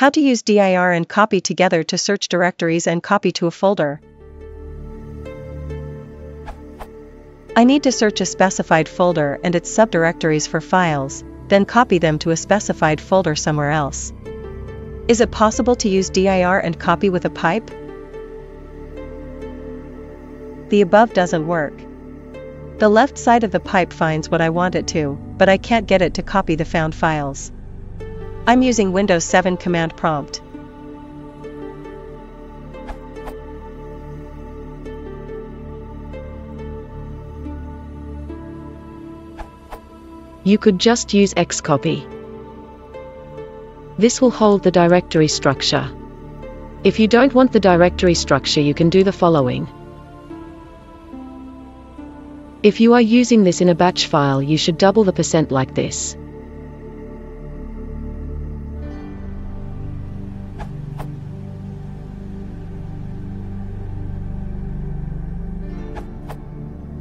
How to use dir and copy together to search directories and copy to a folder. I need to search a specified folder and its subdirectories for files, then copy them to a specified folder somewhere else. Is it possible to use dir and copy with a pipe? The above doesn't work. The left side of the pipe finds what I want it to, but I can't get it to copy the found files. I'm using Windows 7 command prompt. You could just use xcopy. This will hold the directory structure. If you don't want the directory structure you can do the following. If you are using this in a batch file you should double the percent like this.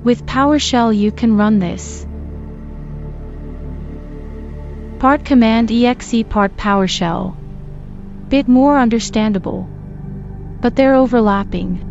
With PowerShell you can run this. Part command exe part PowerShell. Bit more understandable. But they're overlapping.